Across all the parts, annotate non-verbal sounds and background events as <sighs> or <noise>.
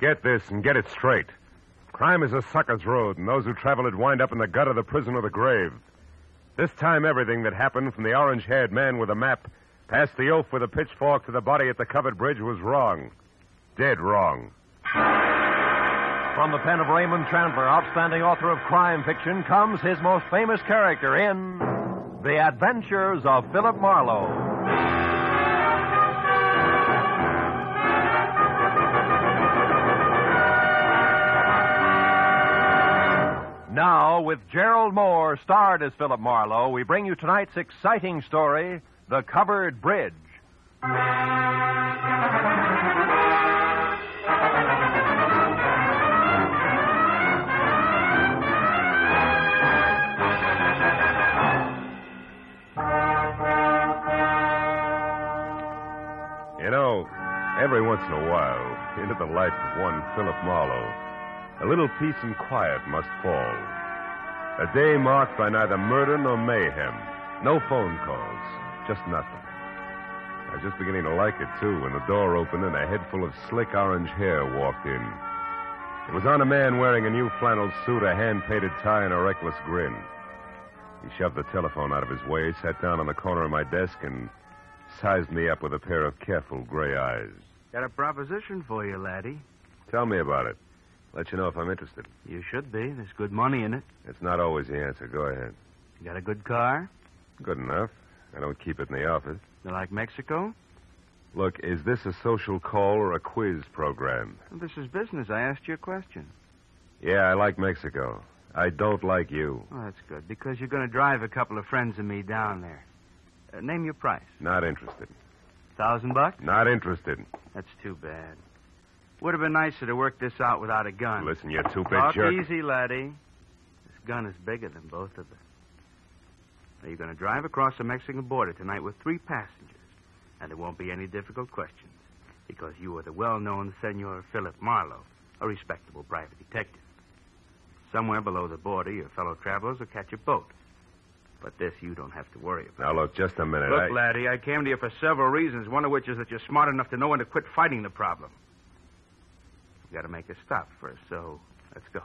Get this and get it straight. Crime is a sucker's road, and those who travel it wind up in the gut of the prison or the grave. This time, everything that happened from the orange haired man with the map past the oaf with a pitchfork to the body at the covered bridge was wrong. Dead wrong. From the pen of Raymond Chandler, outstanding author of crime fiction, comes his most famous character in The Adventures of Philip Marlowe. Now, with Gerald Mohr, starred as Philip Marlowe, we bring you tonight's exciting story, The Covered Bridge. You know, every once in a while, into the life of one Philip Marlowe, a little peace and quiet must fall. A day marked by neither murder nor mayhem. No phone calls. Just nothing. I was just beginning to like it, too, when the door opened and a head full of slick orange hair walked in. It was on a man wearing a new flannel suit, a hand painted tie, and a reckless grin. He shoved the telephone out of his way, sat down on the corner of my desk, and sized me up with a pair of careful gray eyes. Got a proposition for you, laddie. Tell me about it. Let you know if I'm interested. You should be. There's good money in it. It's not always the answer. Go ahead. You got a good car? Good enough. I don't keep it in the office. You like Mexico? Look, is this a social call or a quiz program? Well, this is business. I asked you a question. Yeah, I like Mexico. I don't like you. Oh, that's good, because you're going to drive a couple of friends of me down there. Uh, name your price. Not interested. Thousand bucks? Not interested. That's too bad. Would have been nicer to work this out without a gun. Listen, you two-bit Talk jerk. easy, laddie. This gun is bigger than both of us. Now, you're going to drive across the Mexican border tonight with three passengers. And there won't be any difficult questions. Because you are the well-known Senor Philip Marlowe, a respectable private detective. Somewhere below the border, your fellow travelers will catch a boat. But this you don't have to worry about. Now, look, just a minute. Look, I... laddie, I came to you for several reasons, one of which is that you're smart enough to know when to quit fighting the problem. We got to make a stop first, so let's go.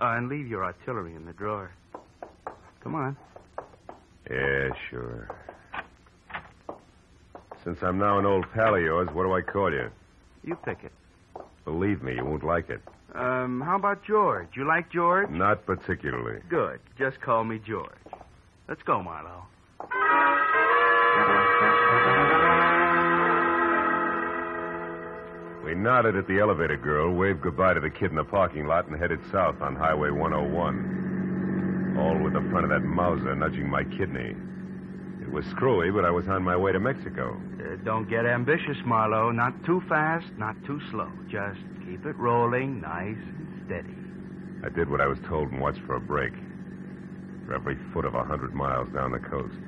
Uh, and leave your artillery in the drawer. Come on. Yeah, sure. Since I'm now an old pal of yours, what do I call you? You pick it. Believe me, you won't like it. Um, how about George? You like George? Not particularly. Good. Just call me George. Let's go, Marlowe. We nodded at the elevator girl, waved goodbye to the kid in the parking lot, and headed south on Highway 101. All with the front of that Mauser nudging my kidney. It was screwy, but I was on my way to Mexico. Uh, don't get ambitious, Marlowe. Not too fast, not too slow. Just keep it rolling nice and steady. I did what I was told and watched for a break. For every foot of a hundred miles down the coast.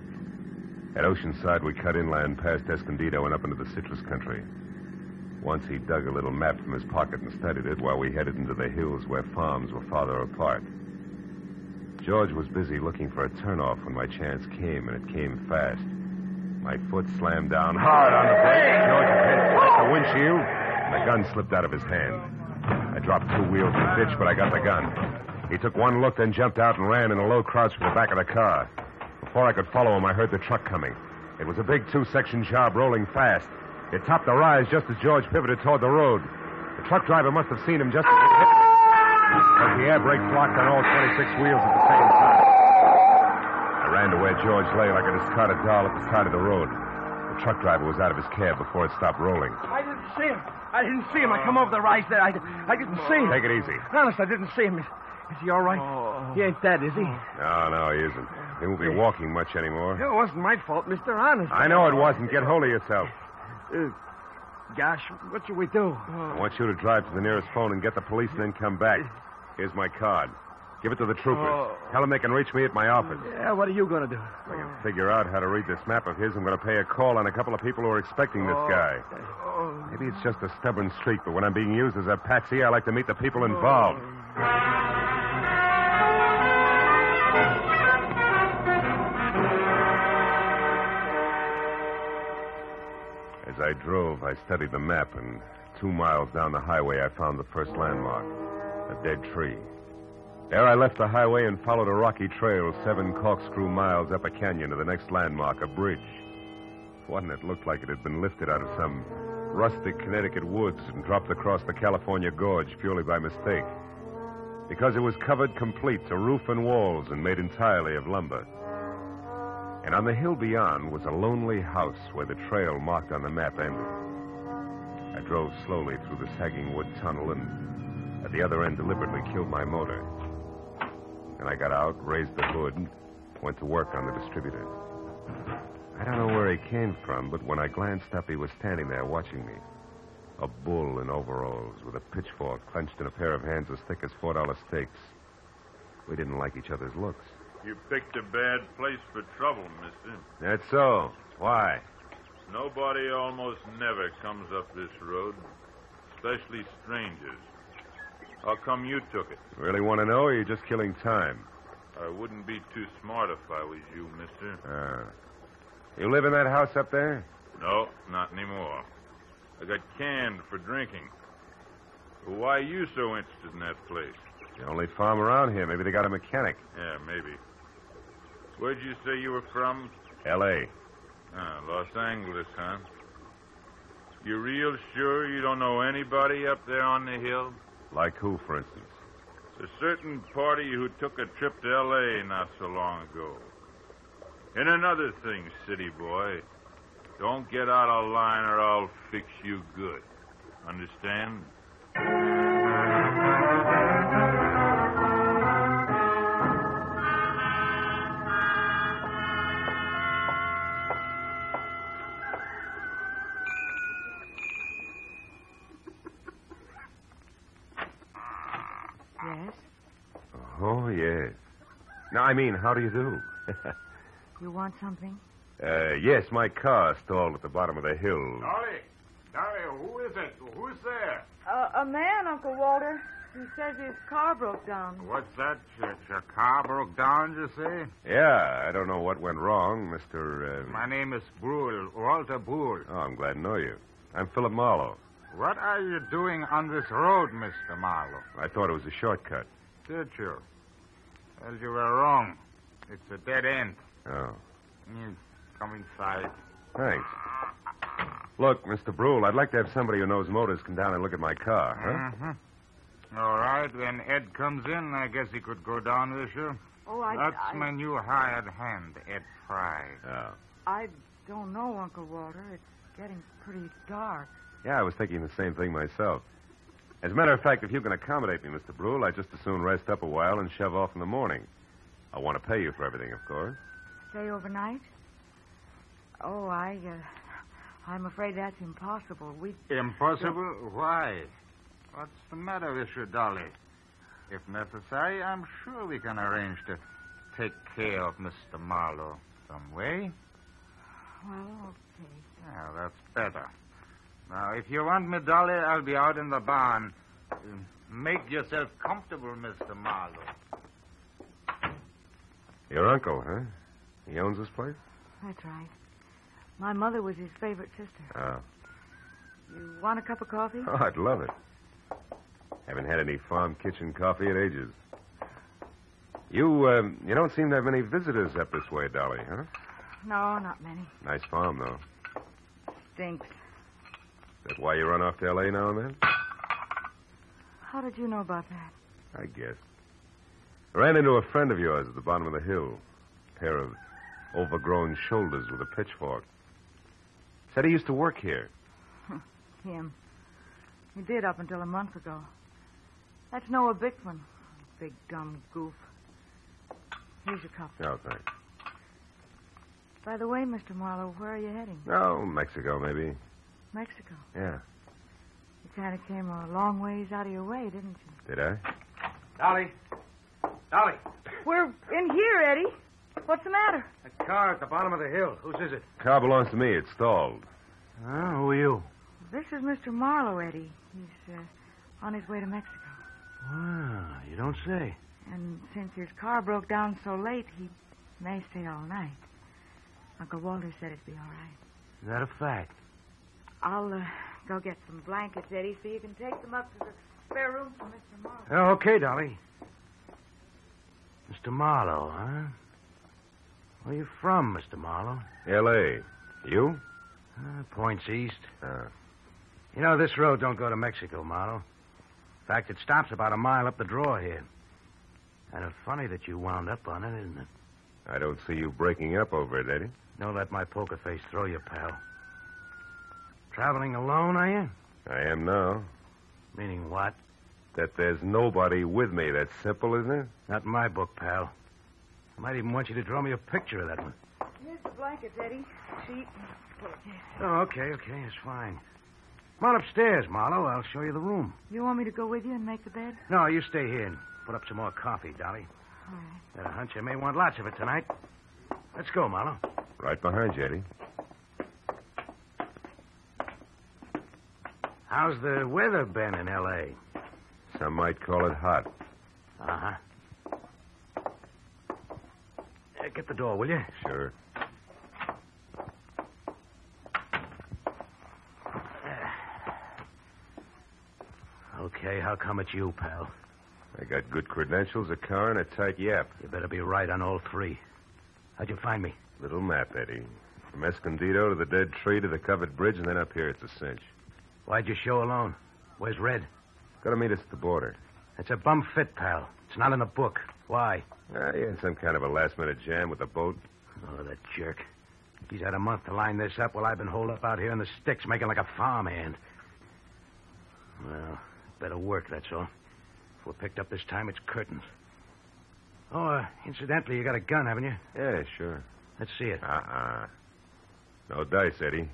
At Oceanside, we cut inland past Escondido and up into the citrus country. Once he dug a little map from his pocket and studied it while we headed into the hills where farms were farther apart. George was busy looking for a turnoff when my chance came, and it came fast. My foot slammed down hard on the brake. George's head struck the windshield, and the gun slipped out of his hand. I dropped two wheels in the ditch, but I got the gun. He took one look, then jumped out and ran in a low crouch for the back of the car. Before I could follow him, I heard the truck coming. It was a big two-section job rolling fast. It topped the rise just as George pivoted toward the road. The truck driver must have seen him just as it hit. Because the air brake locked on all 26 wheels at the same time. I ran to where George lay like a discarded doll at the side of the road. The truck driver was out of his cab before it stopped rolling. I didn't see him. I didn't see him. I come over the rise there. I, I didn't see him. Take it easy. Honest, I didn't see him. Is, is he all right? Oh. He ain't dead, is he? No, no, he isn't. He won't be walking much anymore. It wasn't my fault, Mr. Honest. I know it wasn't. Get hold of yourself. Uh, gosh, what should we do? I want you to drive to the nearest phone and get the police and then come back. Here's my card. Give it to the troopers. Oh. Tell them they can reach me at my office. Yeah, what are you going to do? If I can figure out how to read this map of his, I'm going to pay a call on a couple of people who are expecting this guy. Oh, Maybe it's just a stubborn streak, but when I'm being used as a patsy, I like to meet the people involved. As I drove, I studied the map and two miles down the highway, I found the first landmark a dead tree. There I left the highway and followed a rocky trail seven corkscrew miles up a canyon to the next landmark, a bridge. One that looked like it had been lifted out of some rustic Connecticut woods and dropped across the California gorge purely by mistake. Because it was covered complete to roof and walls and made entirely of lumber. And on the hill beyond was a lonely house where the trail marked on the map ended. I drove slowly through the sagging wood tunnel and at the other end deliberately killed my motor. Then I got out, raised the hood, went to work on the distributor. I don't know where he came from, but when I glanced up, he was standing there watching me. A bull in overalls with a pitchfork clenched in a pair of hands as thick as $4 stakes. We didn't like each other's looks. You picked a bad place for trouble, mister. That's so. Why? Nobody almost never comes up this road, especially strangers. How come you took it? Really want to know, or are you just killing time? I wouldn't be too smart if I was you, mister. Ah. You live in that house up there? No, not anymore. I got canned for drinking. Why are you so interested in that place? The only farm around here. Maybe they got a mechanic. Yeah, maybe. Where'd you say you were from? L.A. Ah, Los Angeles, huh? You real sure you don't know anybody up there on the hill? Like who, for instance? A certain party who took a trip to L.A. not so long ago. And another thing, city boy. Don't get out of line or I'll fix you good. Understand? I mean, how do you do? <laughs> You want something? uh, yes, my car stalled at the bottom of the hill. Dolly, Dolly, who is it? Who's there? Uh, a man, Uncle Walter. He says his car broke down. What's that? Your, your car broke down, you say? Yeah, I don't know what went wrong, Mr. Uh... My name is Brule, Walter Brule. Oh, I'm glad to know you. I'm Philip Marlowe. What are you doing on this road, Mr. Marlowe? I thought it was a shortcut. Did you? Well, you were wrong. It's a dead end. Oh, You come inside. thanks. Look, Mr. Brule, I'd like to have somebody who knows motors come down and look at my car, huh? Mm-hmm. All right, when Ed comes in, I guess he could go down with you. Oh, I, That's I, my new hired hand, Ed Fry. Oh. I don't know, Uncle Walter. It's getting pretty dark. Yeah, I was thinking the same thing myself. As a matter of fact, if you can accommodate me, Mr. Brule, I'd just as soon rest up a while and shove off in the morning. I want to pay you for everything, of course. Stay overnight? Oh, I, uh, I'm afraid that's impossible. We, Impossible? Why? What's the matter with you, Dolly? If necessary, I'm sure we can arrange to take care of Mr. Marlowe some way. well, okay. Yeah, that's better. Now, if you want me, Dolly, I'll be out in the barn. Make yourself comfortable, Mr. Marlowe. Your uncle, huh? He owns this place? That's right. My mother was his favorite sister. Oh. You want a cup of coffee? Oh, I'd love it. Haven't had any farm kitchen coffee in ages. You, um, you don't seem to have many visitors up this way, Dolly, huh? No, not many. Nice farm, though. Stinks. Is that why you run off to L.A. now and then? How did you know about that? I guess. Ran into a friend of yours at the bottom of the hill. A Pair of overgrown shoulders with a pitchfork. Said he used to work here. <laughs> Him. He did up until a month ago. That's Noah Bickman. Big dumb goof. Here's your cup. Oh, thanks. By the way, Mr. Marlowe, where are you heading? Oh, Mexico, maybe. Mexico. Yeah. You kind of came a long ways out of your way, didn't you? Did I? Dolly. Dolly. We're in here, Eddie. What's the matter? That car at the bottom of the hill. Whose is it? Car belongs to me. It's stalled. Oh, who are you? This is Mr. Marlowe, Eddie. He's uh, on his way to Mexico. Wow, you don't say. And since his car broke down so late, he may stay all night. Uncle Walter said it'd be all right. Is that a fact? I'll uh, Go get some blankets, Eddie, so you can take them up to the spare room for Mr. Marlowe. Oh, okay, Dolly. Mr. Marlowe, huh? Where you from, Mr. Marlowe? L.A. You? Uh, points east. Uh, You know, this road don't go to Mexico, Marlowe. In fact, it stops about a mile up the draw here. And it's funny that you wound up on it, isn't it? I don't see you breaking up over it, Eddie. Don't let my poker face throw you, pal. Traveling alone, are you? I am now. Meaning what? That there's nobody with me. That's simple, isn't it? Not in my book, pal. I might even want you to draw me a picture of that one. Here's the blankets, Eddie. Sheet and pillowcase. Oh, okay, okay, it's fine. Come on upstairs, Marlowe. I'll show you the room. You want me to go with you and make the bed? No, you stay here and put up some more coffee, Dolly. All right. Got a hunch I may want lots of it tonight. Let's go, Marlowe. Right behind you, Eddie. How's the weather been in L.A.? Some might call it hot. Uh-huh. Uh, get the door, will you? Sure. Okay, how come it's you, pal? I got good credentials, a car, and a tight yap. You better be right on all three. How'd you find me? Little map, Eddie. From Escondido to the dead tree to the covered bridge, and then up here it's a cinch. Why'd you show alone? Where's Red? Gotta meet us at the border. It's a bum fit, pal. It's not in the book. Why? Ah, he had some kind of a last minute jam with the boat. Oh, that jerk. He's had a month to line this up while I've been holed up out here in the sticks making like a farmhand. Well, better work, that's all. If we're picked up this time, it's curtains. Oh, uh, incidentally, you got a gun, haven't you? Yeah, sure. Let's see it. Uh-uh. No dice, Eddie.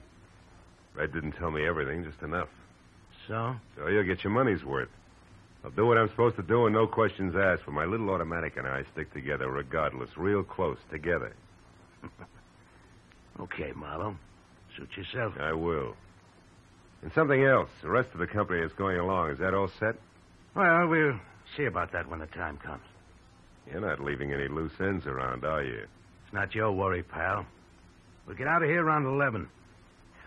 Red didn't tell me everything, just enough. So? So you'll get your money's worth. I'll do what I'm supposed to do and no questions asked, for my little automatic and I stick together regardless, real close, together. <laughs> Okay, Marlowe. Suit yourself. I will. And something else. The rest of the company is going along. Is that all set? Well, we'll see about that when the time comes. You're not leaving any loose ends around, are you? It's not your worry, pal. We'll get out of here around 11.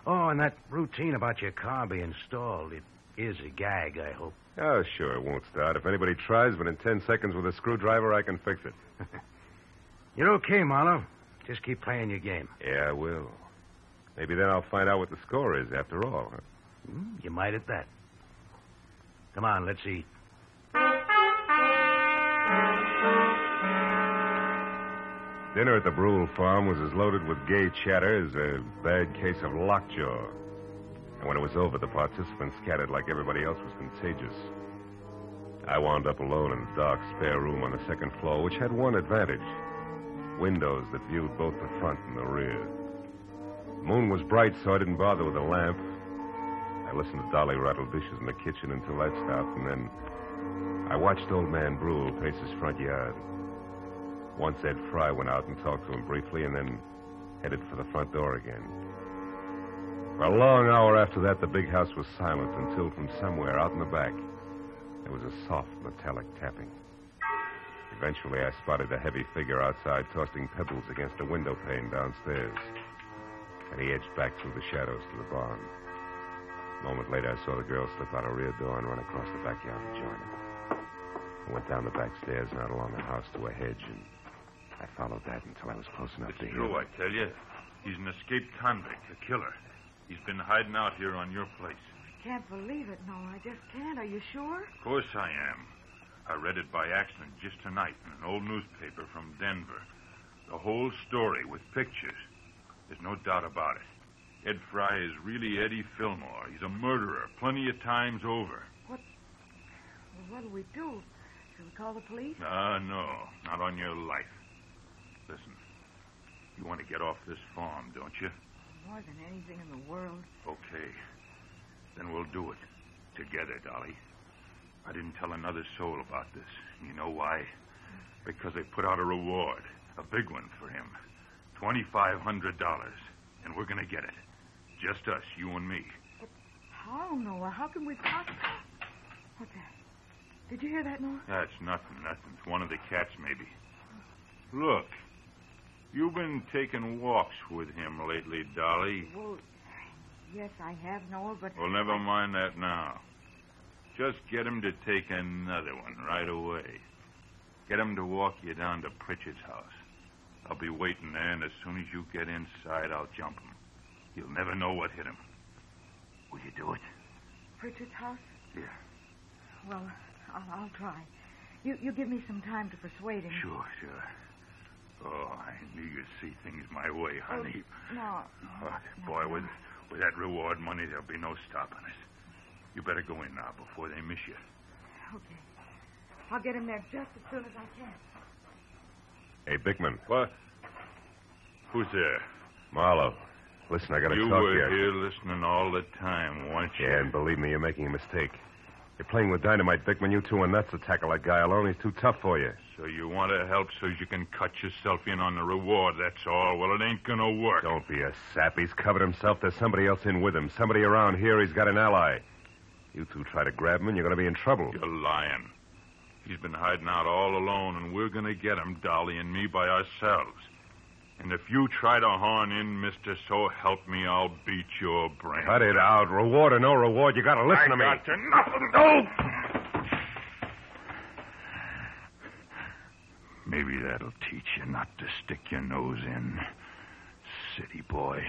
Oh, and that routine about your car being stalled, it is a gag, I hope. Oh, sure, it won't start. If anybody tries, but in ten seconds with a screwdriver, I can fix it. <laughs> You're okay, Marlowe. Just keep playing your game. Yeah, I will. Maybe then I'll find out what the score is after all. Huh? Hmm, You might at that. Come on, let's eat. Dinner at the Brule farm was as loaded with gay chatter as a bad case of lockjaw. And when it was over, the participants scattered like everybody else was contagious. I wound up alone in a dark spare room on the second floor, which had one advantage windows that viewed both the front and the rear. The moon was bright, so I didn't bother with a lamp. I listened to Dolly rattle dishes in the kitchen until that stopped, and then I watched old man Brule pace his front yard. Once Ed Fry went out and talked to him briefly and then headed for the front door again. For a long hour after that, the big house was silent until from somewhere out in the back, there was a soft metallic tapping. Eventually, I spotted a heavy figure outside tossing pebbles against a window pane downstairs. And he edged back through the shadows to the barn. A moment later, I saw the girl slip out a rear door and run across the backyard to join him. I went down the back stairs and out along the house to a hedge, and I followed that until I was close enough to It's hear. true, I tell you. He's an escaped convict, a killer. He's been hiding out here on your place. I can't believe it, no. I just can't. Are you sure? Of course I am. I read it by accident just tonight in an old newspaper from Denver. The whole story with pictures. There's no doubt about it. Ed Fry is really Eddie Fillmore. He's a murderer plenty of times over. Well, what'll we do? Shall we call the police? Ah, no, not on your life. Listen, you want to get off this farm, don't you? More than anything in the world. Okay. Then we'll do it. Together, Dolly. I didn't tell another soul about this. You know why? Because they put out a reward. A big one for him. $2,500. And we're going to get it. Just us, you and me. But how, Noah? How can we possibly... What's that? Did you hear that, Noah? That's nothing, nothing. It's one of the cats, maybe. Look. You've been taking walks with him lately, Dolly. Well, Yes, I have, Noah, but. Well, never mind that now. Just get him to take another one right away. Get him to walk you down to Pritchard's house. I'll be waiting there, and as soon as you get inside, I'll jump him. You'll never know what hit him. Will you do it? Pritchard's house? Yeah. Well, I'll, I'll try. You, you give me some time to persuade him. Sure, sure. Oh, I knew you'd see things my way, oh, honey. No. Oh, boy, with, with that reward money, there'll be no stopping us. You better go in now before they miss you. Okay. I'll get him there just as soon as I can. Hey, Bickman. What? Who's there? Marlowe. Listen, I gotta you talk to you. You were here listening all the time, weren't you? Yeah, and believe me, you're making a mistake. You're playing with dynamite, Bickman. You two are nuts to tackle that guy alone. He's too tough for you. So you want to help so you can cut yourself in on the reward, that's all. Well, it ain't gonna work. Don't be a sap. He's covered himself. There's somebody else in with him. Somebody around here. He's got an ally. You two try to grab him, and you're going to be in trouble. You're lying. He's been hiding out all alone, and we're gonna get him, Dolly and me, by ourselves. And if you try to horn in, mister, so help me, I'll beat your brains. Cut it out. Reward or no reward, you got to listen I to me. got to nothing. No! Maybe that'll teach you not to stick your nose in, city boy.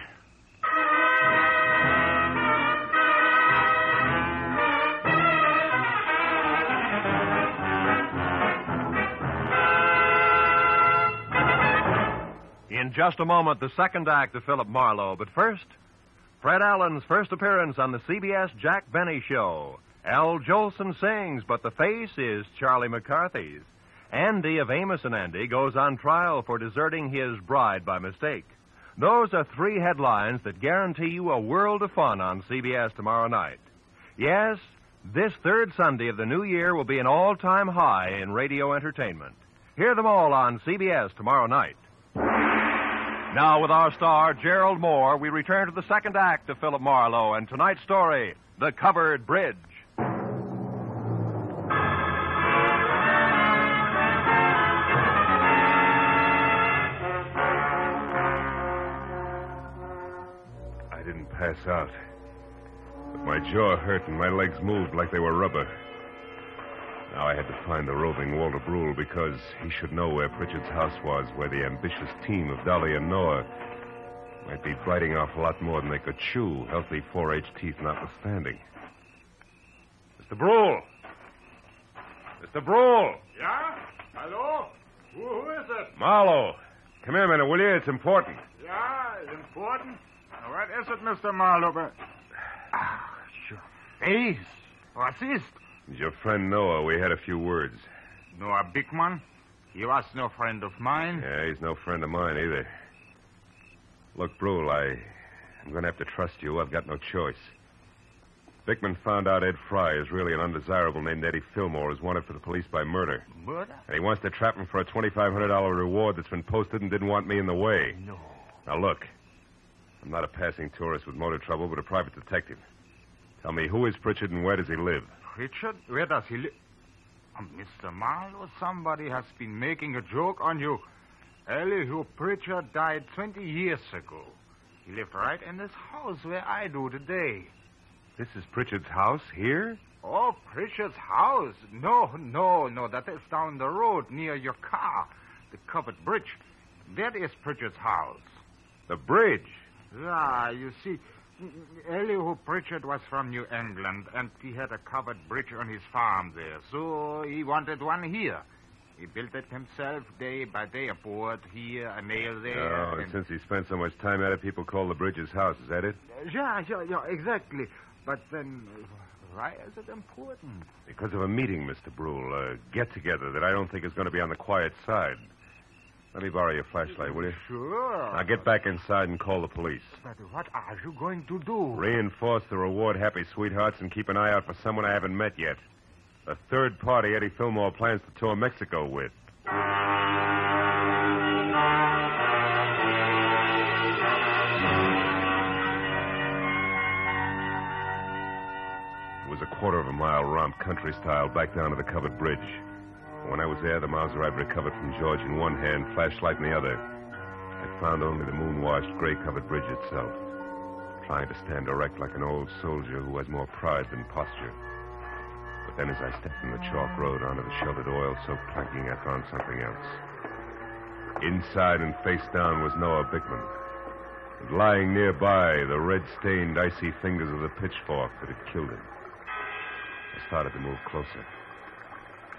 In just a moment, the second act of Philip Marlowe. But first, Fred Allen's first appearance on the CBS Jack Benny Show. Al Jolson sings, but the face is Charlie McCarthy's. Andy of Amos and Andy goes on trial for deserting his bride by mistake. Those are three headlines that guarantee you a world of fun on CBS tomorrow night. Yes, this third Sunday of the new year will be an all time high in radio entertainment. Hear them all on CBS tomorrow night. Now, with our star, Gerald Mohr, we return to the second act of Philip Marlowe and tonight's story, The Covered Bridge. I didn't pass out. But my jaw hurt and my legs moved like they were rubber. Find the roving Walter Brule because he should know where Pritchard's house was, where the ambitious team of Dolly and Noah might be biting off a lot more than they could chew, healthy 4-H teeth notwithstanding. Mr. Brule! Mr. Brule! Yeah? Hello? Who, who is it? Marlowe! Come here a minute, will you? It's important. Yeah, it's important. What is it, Mr. Marlowe? Ah, your face. What's this? It's your friend Noah. We had a few words. Noah Bickman? He was no friend of mine. Yeah, he's no friend of mine either. Look, Brule, I, I'm going to have to trust you. I've got no choice. Bickman found out Ed Fry is really an undesirable named Eddie Fillmore is wanted for the police by murder. Murder? And he wants to trap him for a $2,500 reward that's been posted and didn't want me in the way. No. Now, look. I'm not a passing tourist with motor trouble, but a private detective. Tell me, who is Pritchard and where does he live? Richard? Where does he live? Oh, Mr. Marlowe, somebody has been making a joke on you. Elihu Pritchard died 20 years ago. He lived right in this house where I do today. This is Pritchard's house here? Oh, Pritchard's house? No, no, no. That is down the road near your car. The covered bridge. That is Pritchard's house. The bridge. Ah, you see, Elihu Pritchard was from New England, and he had a covered bridge on his farm there, so he wanted one here. He built it himself day by day, a board here, a nail oh, there. Oh, and since he spent so much time at it, people call the bridge his house. Is that it? Yeah, yeah, yeah, exactly. But then, why is it important? Because of a meeting, Mr. Brule. A get together that I don't think is going to be on the quiet side. Let me borrow your flashlight, will you? Sure. Now get back inside and call the police. But what are you going to do? Reinforce the reward happy sweethearts and keep an eye out for someone I haven't met yet. A third party Eddie Fillmore plans to tour Mexico with. It was a quarter of a mile romp, country style, back down to the covered bridge. When I was there, the Mauser I'd recovered from George in one hand, flashlight in the other. I found only the moon washed, gray covered bridge itself. trying to stand erect like an old soldier who has more pride than posture. But then as I stepped from the chalk road onto the sheltered oil-soaked planking, I found something else. Inside and face down was Noah Bickman. And lying nearby, the red-stained, icy fingers of the pitchfork that had killed him. I started to move closer.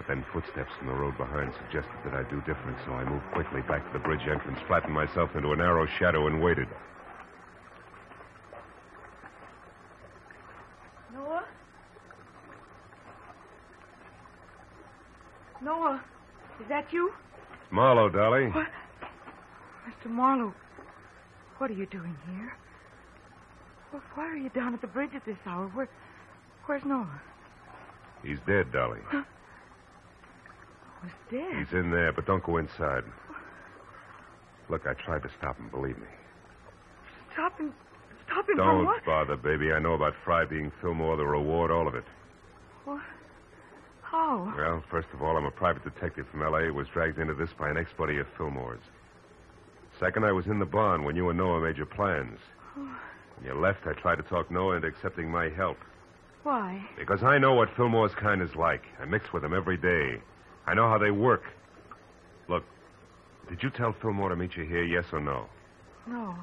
Then footsteps from the road behind suggested that I do different, so I moved quickly back to the bridge entrance, flattened myself into a narrow shadow, and waited. Noah? Noah, is that you? Marlowe, Dolly. What? Mr. Marlowe, what are you doing here? Well, why are you down at the bridge at this hour? Where, where's Noah? He's dead, Dolly. Was dead. He's in there, but don't go inside. Look, I tried to stop him, believe me. Stop him. Stop him from Don't what? bother, baby. I know about Fry being Fillmore, the reward, all of it. What? How? Well, first of all, I'm a private detective from L.A. who was dragged into this by an ex-buddy of Fillmore's. Second, I was in the barn when you and Noah made your plans. <sighs> When you left, I tried to talk Noah into accepting my help. Why? Because I know what Fillmore's kind is like. I mix with them every day. I know how they work. Look, did you tell Fillmore to meet you here, yes or no? No.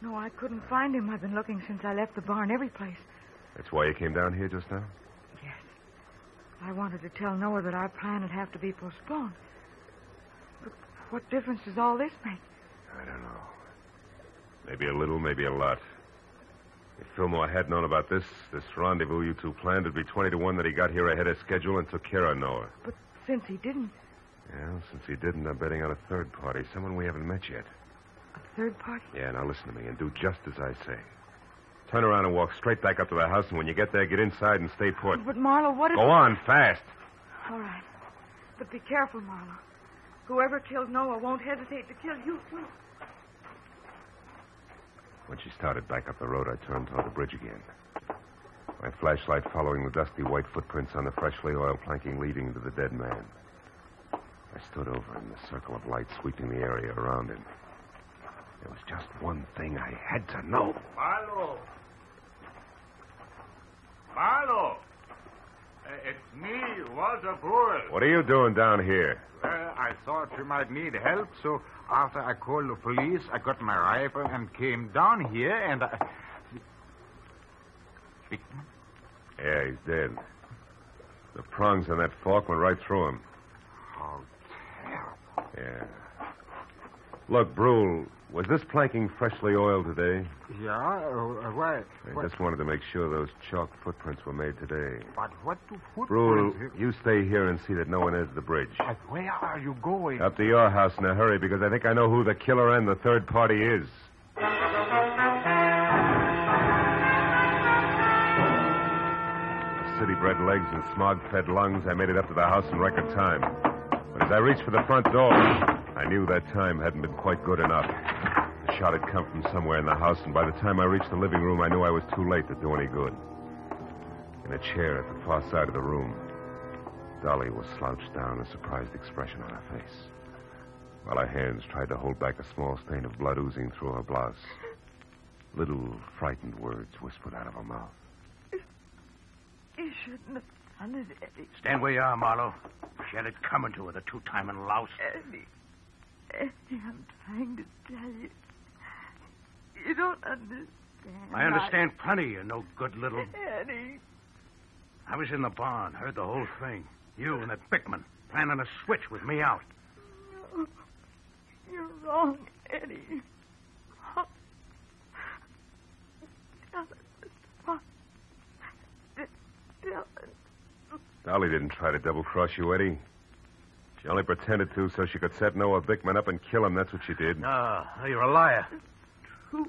No, I couldn't find him. I've been looking since I left the barn every place. That's why you came down here just now? Yes. I wanted to tell Noah that our plan would have to be postponed. But what difference does all this make? I don't know. Maybe a little, maybe a lot. If Fillmore had known about this, this rendezvous you two planned, it'd be 20 to 1 that he got here ahead of schedule and took care of Noah. But since he didn't, Well, since he didn't, I'm betting on a third party, someone we haven't met yet. a third party? Yeah, now listen to me and do just as I say. Turn around and walk straight back up to the house, and when you get there, get inside and stay put. But Marlowe, what if... Go on, fast. All right. But be careful, Marlowe. Whoever killed Noah won't hesitate to kill you, too. When she started back up the road, I turned toward the bridge again. My flashlight following the dusty white footprints on the freshly oiled planking leading to the dead man. I stood over in the circle of light sweeping the area around him. There was just one thing I had to know. Marlowe. Marlowe. Uh, it's me, Walter Brule. What are you doing down here? Well, I thought you might need help, so after I called the police, I got my rifle and came down here, and I. Yeah, he's dead. The prongs on that fork went right through him. How terrible. Yeah. Look, Brule, was this planking freshly oiled today? Yeah, uh, why? I what- just wanted to make sure those chalk footprints were made today. But what do Brule, you stay here and see that no one enters the bridge. But where are you going? Up to your house in a hurry because I think I know who the killer and the third party is. Bred legs and smog fed lungs, I made it up to the house in record time. But as I reached for the front door, I knew that time hadn't been quite good enough. The shot had come from somewhere in the house, and by the time I reached the living room, I knew I was too late to do any good. In a chair at the far side of the room, Dolly was slouched down, a surprised expression on her face while her hands tried to hold back a small stain of blood oozing through her blouse. Little frightened words whispered out of her mouth. Shouldn't have done it, Eddie. Stand where you are, Marlowe. She had it coming to her, the two-timing louse. Eddie. Eddie, I'm trying to tell you. You don't understand. I understand plenty, you no good little... Eddie. I was in the barn, heard the whole thing. You and that Bickman planning a switch with me out. No. You're wrong, Eddie. Oh. Tell us, Mr. Tell us. Dolly didn't try to double cross you, Eddie. She only pretended to so she could set Noah Bickman up and kill him. That's what she did. No, you're a liar. Who?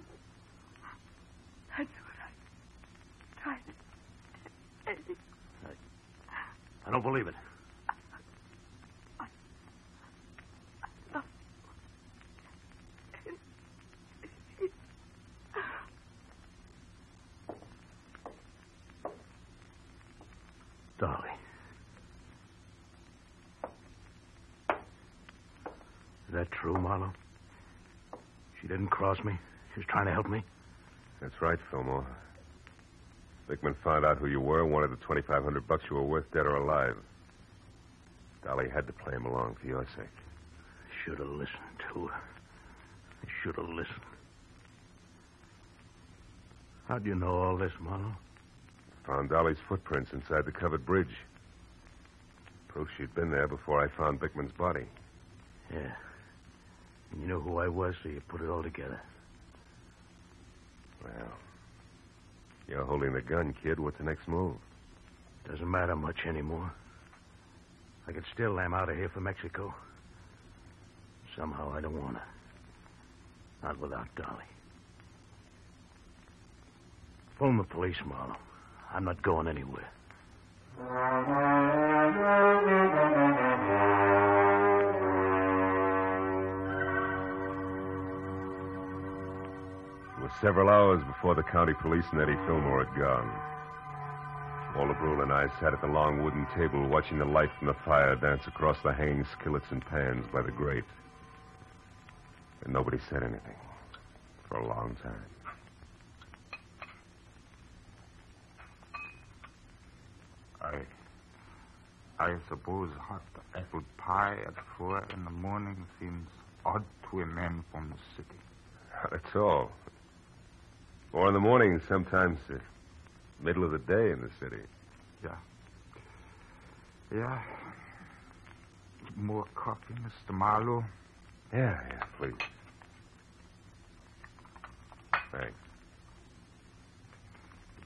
That's what I tried to Eddie. I don't believe it. Dolly. Is that true, Marlowe? She didn't cross me. She was trying to help me. That's right, Fillmore. Bickman found out who you were, wanted the 2500 bucks you were worth, dead or alive. Dolly had to play him along for your sake. Should have listened to her. I should have listened. How'd you know all this, Marlowe? Found Dolly's footprints inside the covered bridge. Proof she'd been there before I found Bickman's body. Yeah. And you know who I was, so you put it all together. Well, you're holding the gun, kid. What's the next move? Doesn't matter much anymore. I could still lam out of here for Mexico. Somehow I don't want to. Not without Dolly. Phone the police, Marlowe. I'm not going anywhere. <laughs> was several hours before the county police and Eddie Fillmore had gone. Walter Brule and I sat at the long wooden table watching the light from the fire dance across the hanging skillets and pans by the grate. And nobody said anything for a long time. I. I suppose hot apple pie at four in the morning seems odd to a man from the city. That's all. Four in the morning, sometimes the middle of the day in the city. Yeah. Yeah. More coffee, Mr. Marlowe? Yeah, yeah, please. Thanks.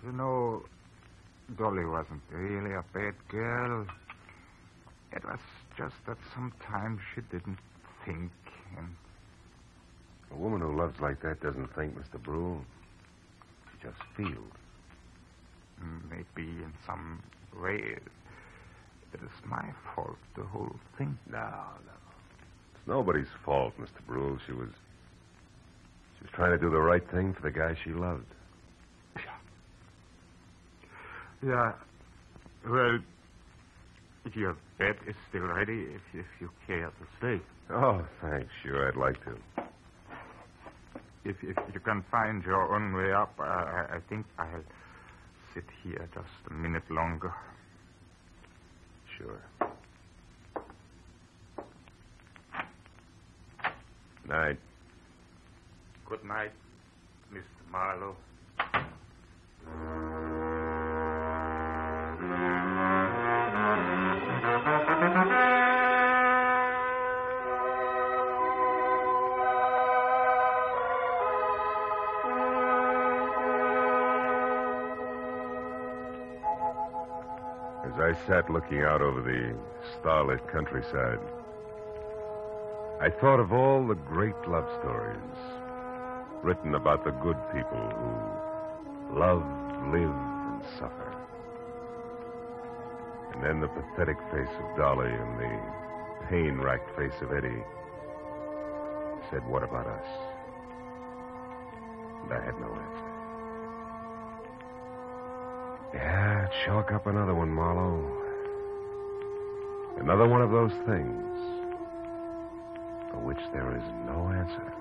You know, Dolly wasn't really a bad girl. It was just that sometimes she didn't think, and A woman who loves like that doesn't think, Mr. Brule. She just feels. Mm, maybe in some way it is my fault, the whole thing. No, no. It's nobody's fault, Mr. Brule. She was. She was trying to do the right thing for the guy she loved. Yeah. Well, your bed is still ready if, if you care to stay. Oh, thanks. Sure, I'd like to. If, if you can find your own way up, I, I- I think I'll sit here just a minute longer. Sure. Good night. Good night, Mr. Marlowe. As I sat looking out over the starlit countryside, I thought of all the great love stories written about the good people who love, live, and suffer. And then the pathetic face of Dolly and the pain racked face of Eddie said, What about us? And I had no answer. Yeah, chalk up another one, Marlowe. Another one of those things for which there is no answer.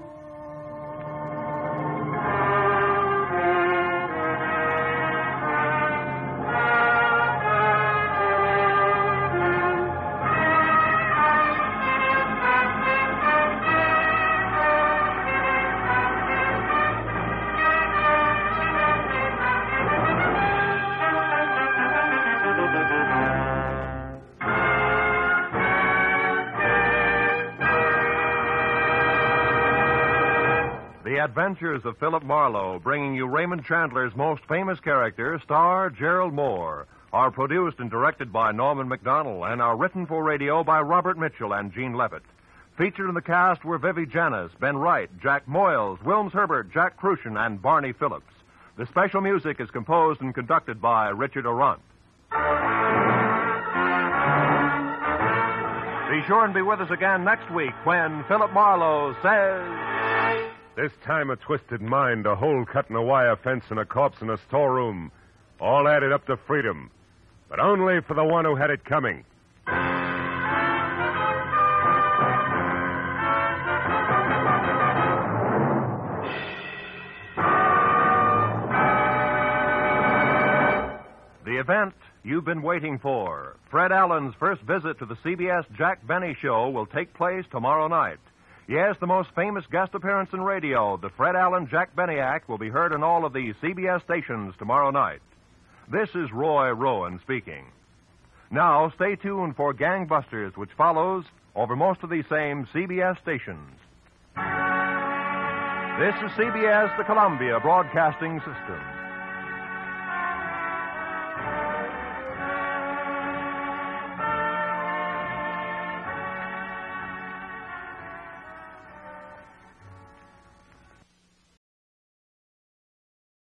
Adventures of Philip Marlowe, bringing you Raymond Chandler's most famous character, star Gerald Mohr, are produced and directed by Norman Macdonnell and are written for radio by Robert Mitchell and Gene Levitt. Featured in the cast were Vivi Janiss, Ben Wright, Jack Moyles, Wilms Herbert, Jack Kruschen, and Barney Phillips. The special music is composed and conducted by Richard Aurandt. Be sure and be with us again next week when Philip Marlowe says. This time a twisted mind, a hole cut in a wire fence, and a corpse in a storeroom. All added up to freedom. But only for the one who had it coming. The event you've been waiting for. Fred Allen's first visit to the CBS Jack Benny Show will take place tomorrow night. Yes, the most famous guest appearance in radio, the Fred Allen Jack Benny Act, will be heard on all of the CBS stations tomorrow night. This is Roy Rowan speaking. Now, stay tuned for Gangbusters, which follows over most of these same CBS stations. This is CBS, the Columbia Broadcasting System.